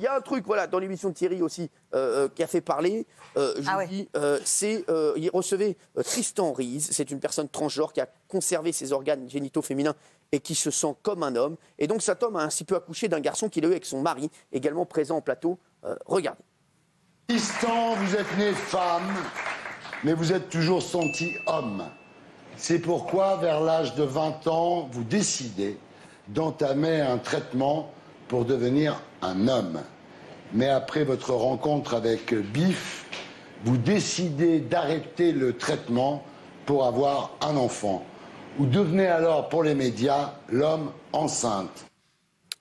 il y a un truc, voilà, dans l'émission de Thierry aussi, euh, euh, qui a fait parler. euh, je Ah vous ouais. dis, euh, c'est, euh, il recevait euh, Tristan Reese. C'est une personne transgenre qui a conservé ses organes génitaux féminins et qui se sent comme un homme. Et donc cet homme a ainsi peu accouché d'un garçon qu'il a eu avec son mari, également présent au plateau. Euh, regardez. Tristan, vous êtes né femme, mais vous êtes toujours senti homme. C'est pourquoi, vers l'âge de 20 ans, vous décidez d'entamer un traitement pour devenir un homme. Mais après votre rencontre avec Biff, vous décidez d'arrêter le traitement pour avoir un enfant. Vous devenez alors, pour les médias, l'homme enceinte.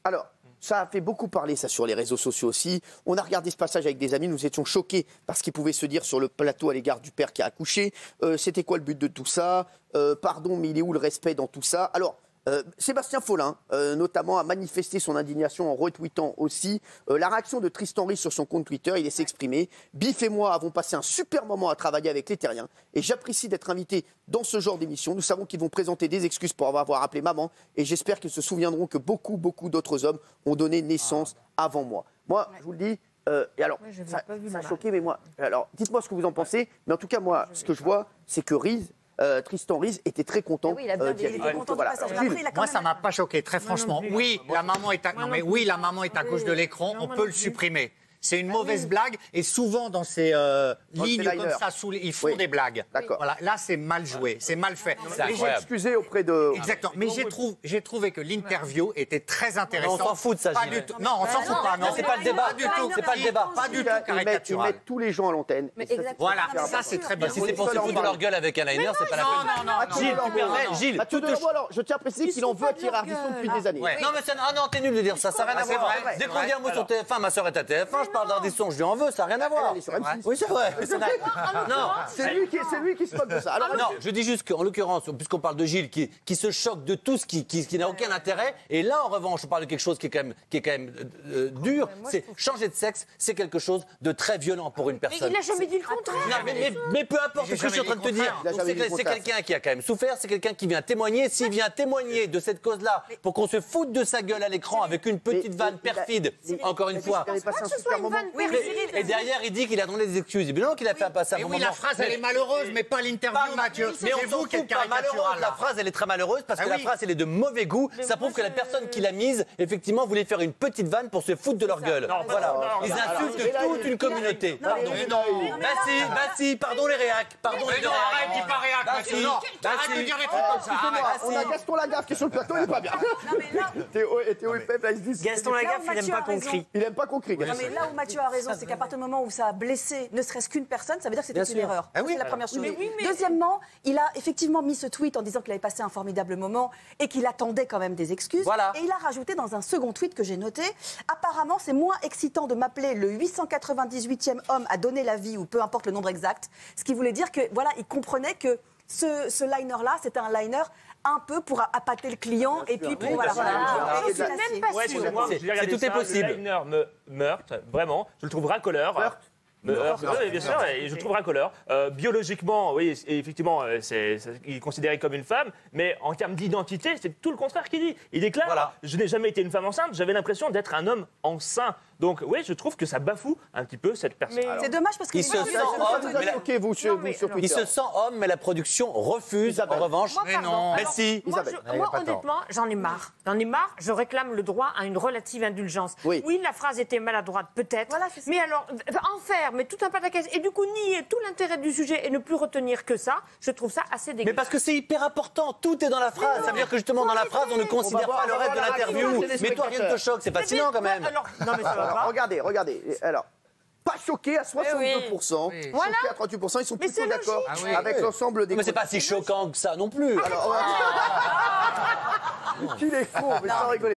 Alors, ça a fait beaucoup parler, ça, sur les réseaux sociaux aussi. On a regardé ce passage avec des amis, nous étions choqués parce qu'il pouvait se dire sur le plateau à l'égard du père qui a accouché. Euh, C'était quoi le but de tout ça? Euh, Pardon, mais il est où le respect dans tout ça? Alors, euh, Sébastien Follin, euh, notamment, a manifesté son indignation en retweetant aussi euh, la réaction de Tristan Riche sur son compte Twitter. Il s'est exprimé. Biff et moi avons passé un super moment à travailler avec les terriens et j'apprécie d'être invité dans ce genre d'émission. Nous savons qu'ils vont présenter des excuses pour avoir appelé maman et j'espère qu'ils se souviendront que beaucoup, beaucoup d'autres hommes ont donné naissance avant moi. Moi, je vous le dis. euh, et alors, ça, a choqué, mais moi, alors, dites-moi ce que vous en pensez. Mais en tout cas, moi, ce que je vois, c'est que Riz, euh, Tristan Riz, était très content. Oui, il a bien- d'y il aller. était content du Voilà. passage. Alors, Après, Gilles, il a quand Moi, même- ça m'a pas choqué, très franchement. Oui, la maman est à, Moi non, non mais plus. oui, la maman est à gauche de l'écran. On peut le supprimer. C'est une Ah mauvaise oui. blague et souvent dans ces euh, lignes comme liners. ça, sous les- ils font Oui. des blagues. D'accord. Voilà, là c'est mal joué, c'est mal fait. J'ai excusé auprès de. Exactement. Mais j'ai trouvé, j'ai trouvé que l'interview était très intéressante. on s'en fout de ça, Pas Gilles. du tout. Non, on s'en fout pas. Non, c'est pas le débat. Pas du tout. C'est pas le débat. Pas du tout Ils mettent, ils caricatural. mettent tous les gens à l'antenne. Voilà, ça c'est très bien. Si c'est pour se foutre de leur gueule avec un liner, c'est pas la peine. non, non, Gilles, tu permets. Gilles, tout alors, je tiens à préciser Ils qu'il en veut à Thierry Ardisson depuis des années. Ouais. Non, mais ah non, t'es nul de dire ça, ça n'a rien Ah, à c'est voir. Dès c'est qu'on vrai. dit un mot sur TF1, ma soeur est à TF1, je parle d'Ardisson, je lui en veux, ça n'a rien à voir. Elle est sur M6. Oui, c'est vrai. Non, C'est lui, qui, c'est lui qui se moque de ça. Alors, non, je dis juste qu'en l'occurrence, puisqu'on parle de Gilles qui, qui se choque de tout ce qui, qui, qui n'a aucun intérêt, et là en revanche, on parle de quelque chose qui est quand même, qui est quand même euh, euh, dur, c'est changer de sexe, c'est quelque chose de très violent pour une Mais personne. il n'a jamais dit le contraire. Non, mais, mais- mais peu importe ce que je suis en train de te dire. C'est quelqu'un qui a quand même souffert, c'est quelqu'un qui vient témoigner. S'il vient témoigner de cette cause-là pour qu'on se foute de sa gueule à l'écran avec une petite Mais- vanne mais- perfide, mais- encore une mais fois. Un que moment. Oui, Mais- et derrière, il dit qu'il a demandé des excuses. Mais non, qu'il a fait un Et bon oui, moment. la phrase elle est malheureuse, mais pas l'interview, Mathieu. Mais on vous qui êtes pas malheureuse. La phrase, elle est très malheureuse parce que Ah la oui. phrase, elle est de mauvais goût. Mais Ça prouve que la personne qui l'a mise, effectivement, voulait faire une petite vanne pour se foutre de leur gueule. Voilà. Ils insultent toute une communauté. Non, Pardon. mais- Mais non. Bah si, bah si, pardon les réacs. Pardon Mais les réacs. arrête, dis pas réac, Mathieu. arrête de dire des trucs comme ça. On a Gaston Lagaffe qui est sur le plateau, il est pas bien. Non, mais là, Théo et Théo et Pep, là, ils se disent. Gaston Lagaffe, il n'aime pas qu'on crie. Il aime pas qu'on crie. Non, Gaston. Où Mathieu a raison, c'est qu'à partir du moment où ça a blessé ne serait-ce qu'une personne, ça veut dire que c'était une sûr. erreur. Ah oui. c'est la première chose. mais oui, mais- Deuxièmement, il a effectivement mis ce tweet en disant qu'il avait passé un formidable moment et qu'il attendait quand même des excuses. Voilà. Et il a rajouté dans un second tweet que j'ai noté apparemment, c'est moins excitant de m'appeler le 898e homme à donner la vie ou peu importe le nombre exact. Ce qui voulait dire que voilà, il comprenait que ce, ce liner-là, c'était un liner un peu pour appâter le client et puis pour voilà. c'est tout est possible. Meurtre, vraiment. Je le trouve racoleur. Heurte, oui, bien sûr, et je le trouve racoleur. Euh, biologiquement, oui, et effectivement, euh, c'est, il est considéré comme une femme, mais en termes d'identité, c'est tout le contraire qu'il dit. Il déclare Voilà. Je n'ai jamais été une femme enceinte, j'avais l'impression d'être un homme enceint. Donc, oui, je trouve que ça bafoue un petit peu cette personne. C'est dommage parce qu'il Il se sent homme, mais la- vous, Non, mais vous, il se sent homme, mais la production refuse, Isabelle. en revanche. Moi, Mais non. Alors, Mais si. Moi, je- honnêtement, j'en ai marre. J'en ai marre. Je réclame le droit à une relative indulgence. Oui. la phrase était maladroite, peut-être. Voilà, mais alors, euh, en faire, mais tout un pataquès, et du coup, nier tout l'intérêt du sujet et ne plus retenir que ça, je trouve ça assez dégueu. Mais parce que c'est hyper important, tout est dans la phrase. Ça veut dire que justement dans la phrase, on ne considère pas le reste de l'interview. Mais toi, rien ne te choque, c'est fascinant quand même. Alors, non, mais ça va Alors, pas. regardez, regardez. Alors, pas choqué à 62%, Oui. Voilà. choqué à 38%. Ils sont Mais plutôt d'accord logique. Ah oui. avec l'ensemble des Mais c'est pas si choquant que ça non plus. Alors, qu'il est faux, mais sans rigoler.